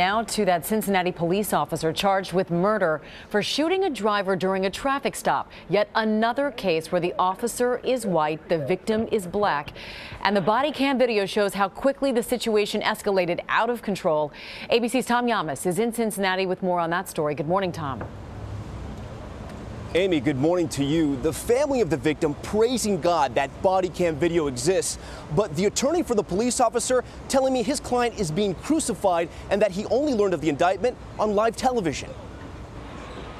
now to that Cincinnati police officer charged with murder for shooting a driver during a traffic stop. Yet another case where the officer is white, the victim is black. And the body cam video shows how quickly the situation escalated out of control. ABC's Tom Llamas is in Cincinnati with more on that story. Good morning, Tom. Amy, good morning to you. The family of the victim praising God that body cam video exists, but the attorney for the police officer telling me his client is being crucified and that he only learned of the indictment on live television.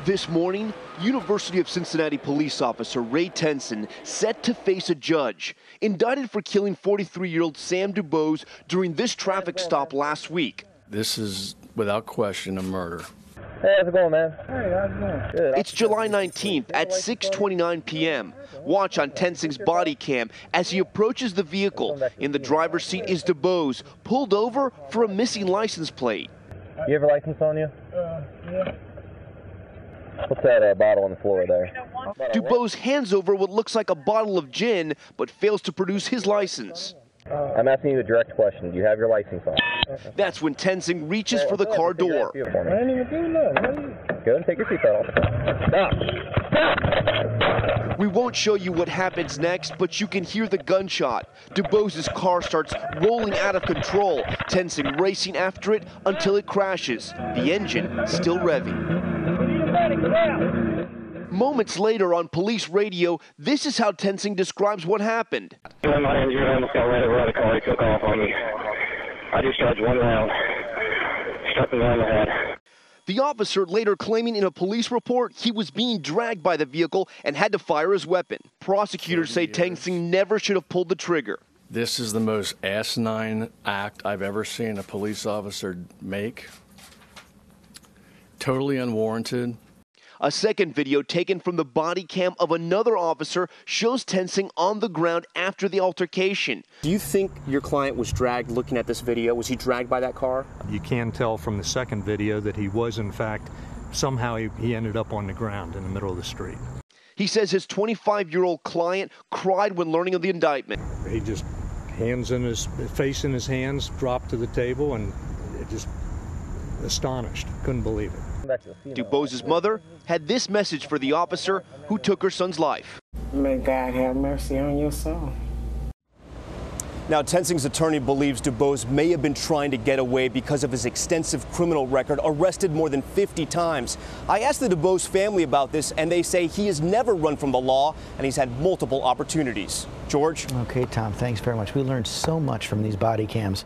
This morning, University of Cincinnati police officer Ray Tensing set to face a judge, indicted for killing 43-year-old Sam DuBose during this traffic stop last week. This is without question a murder. Hey, how's it going, man? Hey, how's it going? Good. It's July 19th at 6:29 p.m. Watch on Tensing's body cam as he approaches the vehicle. In the driver's seat is DuBose, pulled over for a missing license plate. You have a license on you? Uh, yeah. What's that uh, bottle on the floor there? DuBose hands over what looks like a bottle of gin, but fails to produce his license. Uh, I'm asking you a direct question. Do you have your license on? That's when Tensing reaches for the car door. I didn't even do nothing. Go and take your seatbelt off. Stop. Stop. We won't show you what happens next, but you can hear the gunshot. DuBose's car starts rolling out of control, Tensing racing after it until it crashes, the engine still revving. Moments later on police radio, this is how Tensing describes what happened. My injured, I almost got ran over by the car. He took off on me. I discharged one round, struck me on the head. The officer later claiming in a police report he was being dragged by the vehicle and had to fire his weapon. Prosecutors say Tensing never should have pulled the trigger. This is the most asinine act I've ever seen a police officer make. Totally unwarranted. A second video taken from the body cam of another officer shows Tensing on the ground after the altercation. Do you think your client was dragged looking at this video? Was he dragged by that car? You can tell from the second video that he was, in fact, somehow he, he ended up on the ground in the middle of the street. He says his 25 year old client cried when learning of the indictment. He just hands in his face in his hands, dropped to the table, and just astonished, couldn't believe it. DuBose's mother had this message for the officer who took her son's life. May God have mercy on your soul. Now, Tensing's attorney believes DuBose may have been trying to get away because of his extensive criminal record, arrested more than 50 times. I asked the DuBose family about this, and they say he has never run from the law, and he's had multiple opportunities. George? Okay, Tom, thanks very much. We learned so much from these body cams.